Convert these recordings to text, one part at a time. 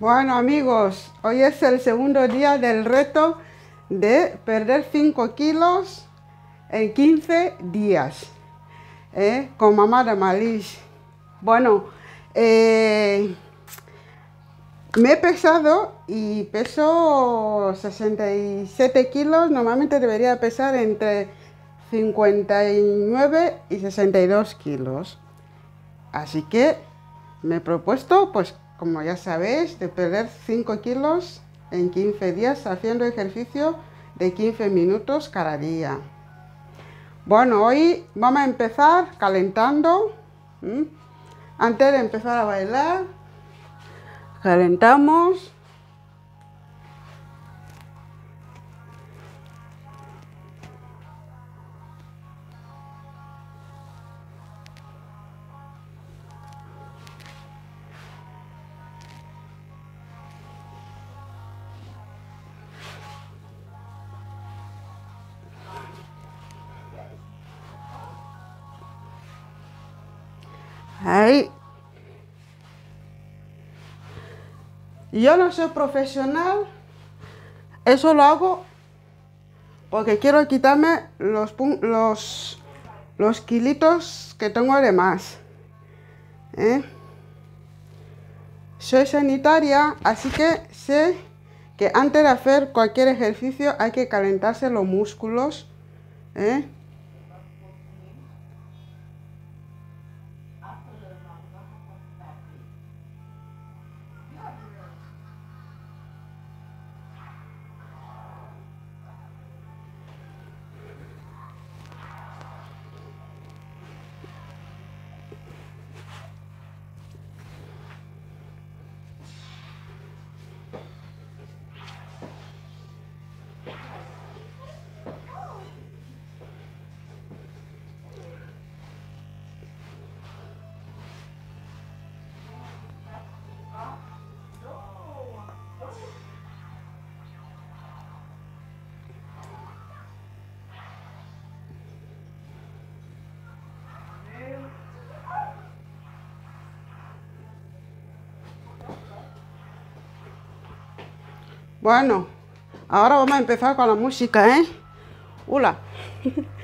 Bueno amigos, hoy es el segundo día del reto de perder 5 kilos en 15 días ¿eh? con mamá de Malish. Bueno, eh, me he pesado y peso 67 kilos, normalmente debería pesar entre 59 y 62 kilos. Así que me he propuesto pues como ya sabéis, de perder 5 kilos en 15 días haciendo ejercicio de 15 minutos cada día. Bueno, hoy vamos a empezar calentando. Antes de empezar a bailar, calentamos. Ahí. Yo no soy profesional. Eso lo hago porque quiero quitarme los, los, los kilitos que tengo de más. ¿eh? Soy sanitaria, así que sé que antes de hacer cualquier ejercicio hay que calentarse los músculos. ¿eh? Bueno, ahora vamos a empezar con la música, ¿eh? Hola.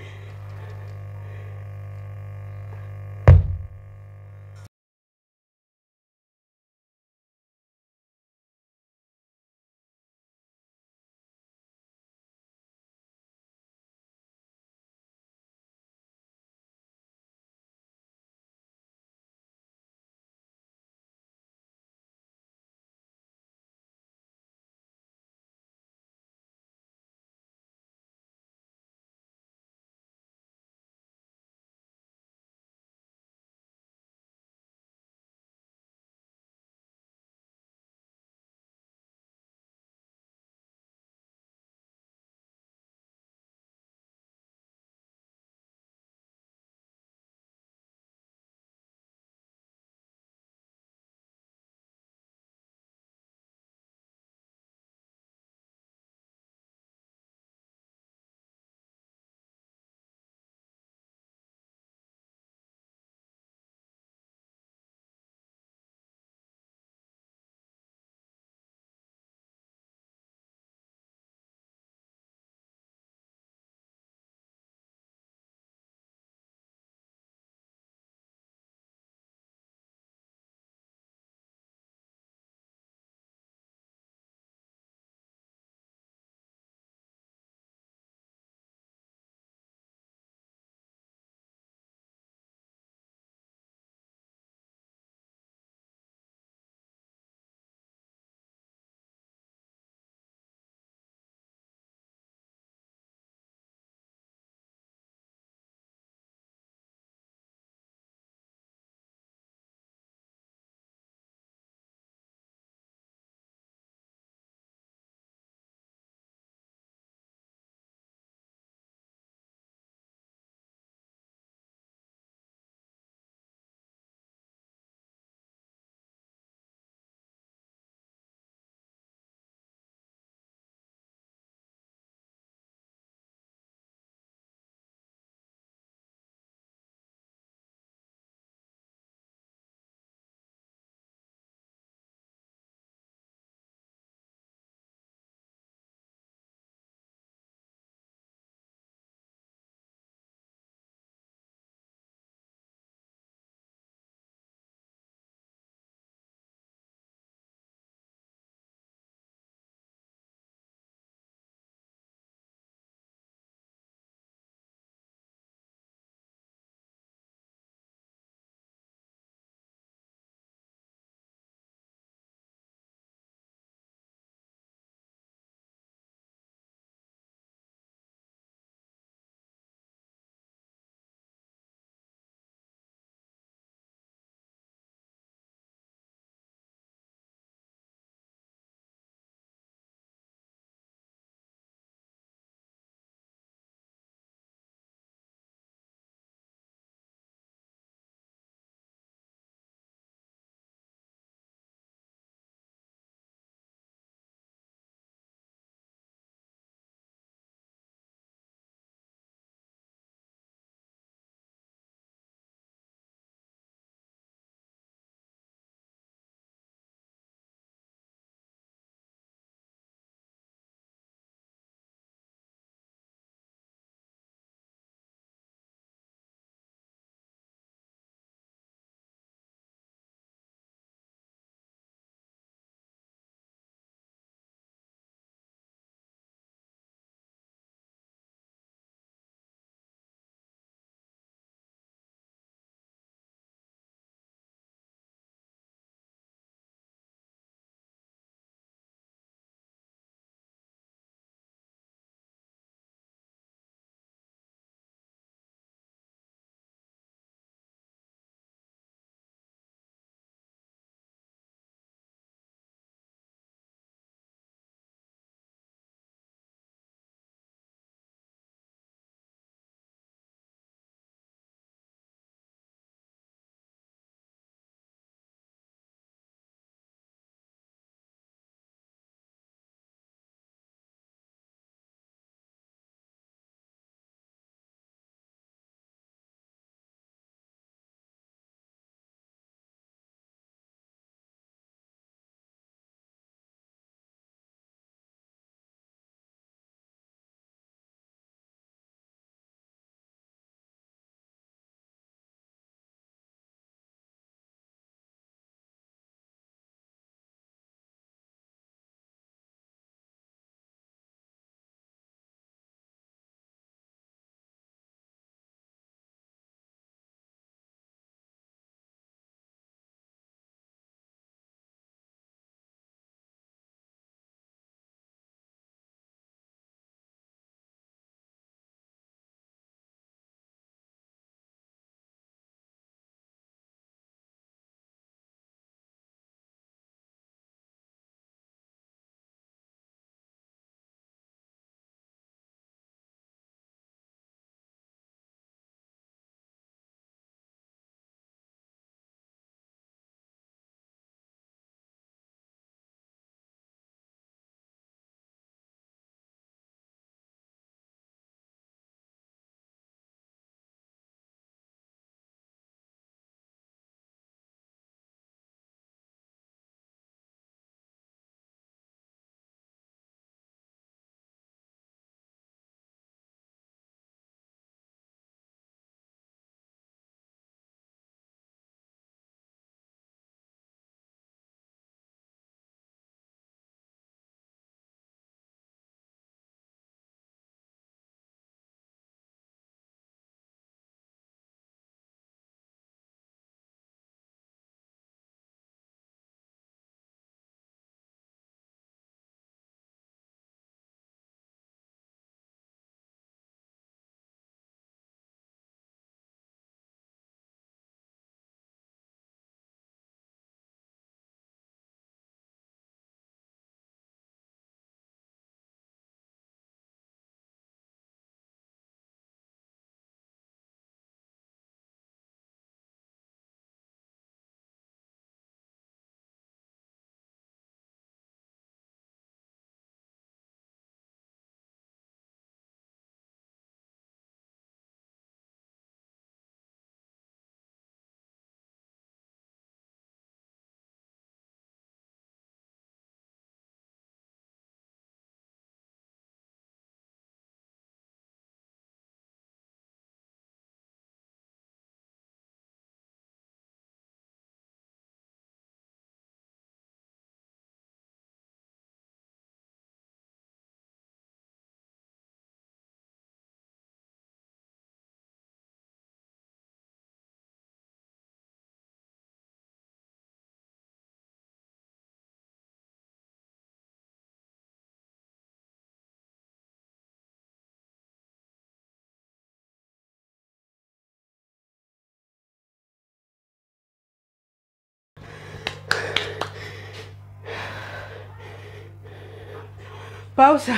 Pausa.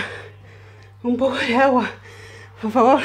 Un poco de agua, por favor.